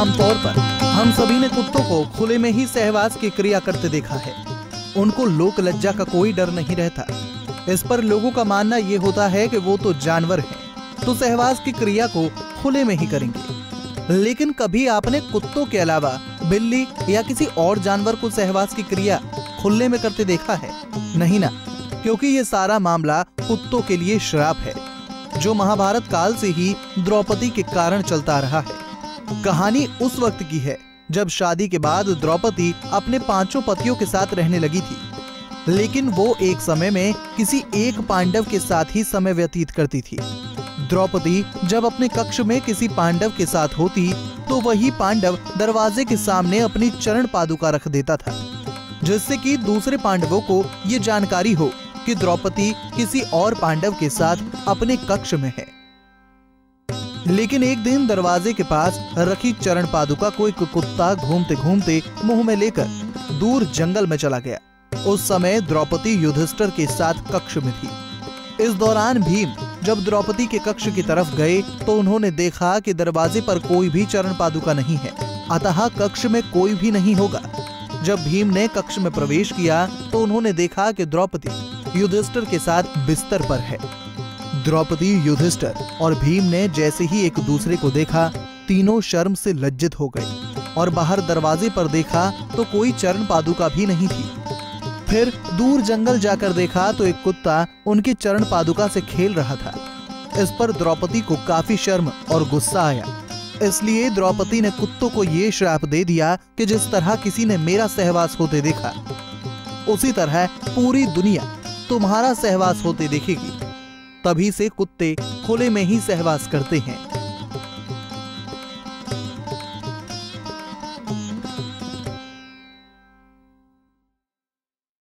आमतौर पर हम सभी ने कुत्तों को खुले में ही सहवास की क्रिया करते देखा है। उनको लोक लज्जा का कोई डर नहीं रहता। इस पर लोगों का मानना ये होता है कि वो तो जानवर हैं, तो सहवास की क्रिया को खुले में ही करेंगे। लेकिन कभी आपने कुत्तों के अलावा बिल्ली या किसी और जानवर को सहवास की क्रिया खुले में करते देखा है? नहीं ना क्योंकि ये सारा मामला कुत्तों के लिए श्राप है जो महाभारत काल से ही द्रौपदी के कारण चलता रहा है। कहानी उस वक्त की है, जब शादी के बाद द्रौपदी अपने पाँचों पतियों के साथ रहने लगी थी। लेकिन वो एक समय में किसी एक पांडव के साथ ही समय व्यतीत करती थी। द्रौपदी जब अपने कक्ष में किसी पांडव के साथ होती तो वही पांडव दरवाजे के सामने अपनी चरण पादुका रख देता था, जिससे कि दूसरे पांडवों को ये जानकारी हो कि द्रौपदी किसी और पांडव के साथ अपने कक्ष में है। लेकिन एक दिन दरवाजे के पास रखी चरण पादुका को एक कुत्ता घूमते घूमते मुँह में लेकर दूर जंगल में चला गया। उस समय द्रौपदी युधिष्ठिर के साथ कक्ष में थी। इस दौरान भीम जब द्रौपदी के कक्ष की तरफ़ गए तो उन्होंने देखा कि दरवाजे पर कोई भी चरण पादुका नहीं है। अतः कक्ष में कोई भी नहीं होगा। जब भीम ने कक्ष में प्रवेश किया तो उन्होंने देखा कि द्रौपदी युधिष्ठिर के साथ बिस्तर पर है। द्रौपदी युधिष्ठिर और भीम ने जैसे ही एक दूसरे को देखा, तीनों शर्म से लज्जित हो गए और बाहर दरवाजे पर देखा तो कोई चरण पादुका भी नहीं थी। फिर दूर जंगल जाकर देखा तो एक कुत्ता उनकी चरण पादुका से खेल रहा था। इस पर द्रौपदी को काफ़ी शर्म और गुस्सा आया। इसलिए द्रौपदी ने कुत्तों को ये श्राप दे दिया कि जिस तरह किसी ने मेरा सहवास होते देखा, उसी तरह पूरी दुनिया तुम्हारा सहवास होते देखेगी। तभी से कुत्ते खुले में ही सहवास करते हैं।